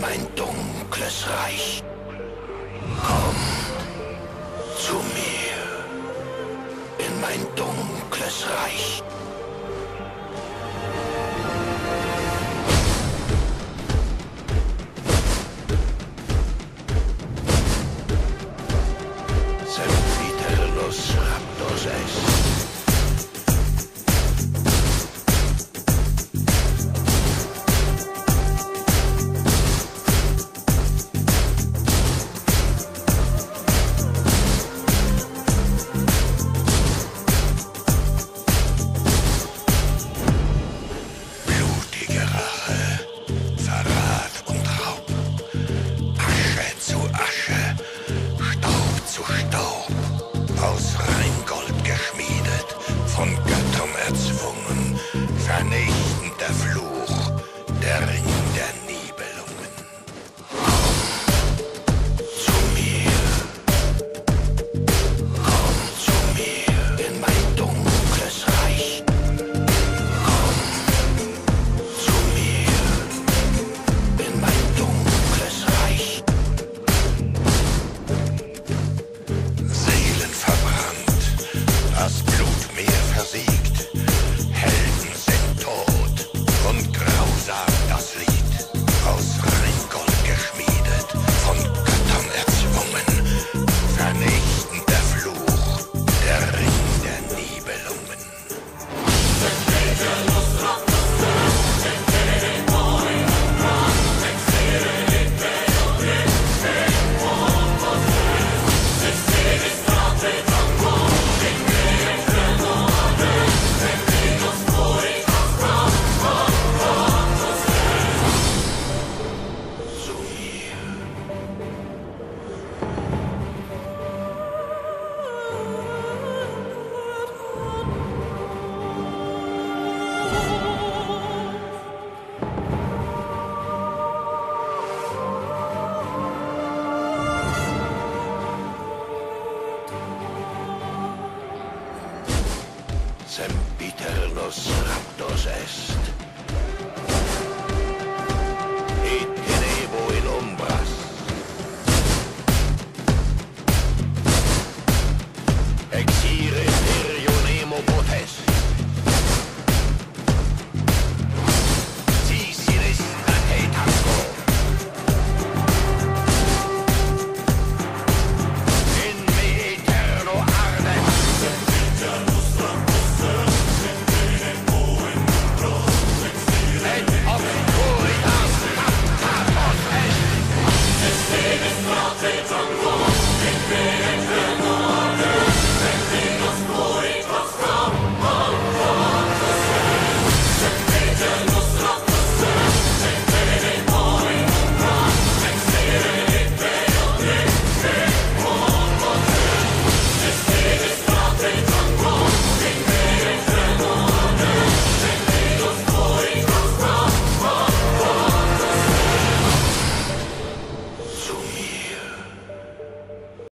mein dunkles Reich. Kommt zu mir in mein dunkles Reich. Sempiternos raptos est. vernichtender Fluch, der Ring der Nibelungen. Komm zu mir, komm zu mir in mein dunkles Reich. zu mir in mein dunkles Reich. Seelen verbrannt, das Blutmeer versiegt, Sempiternos raptos est.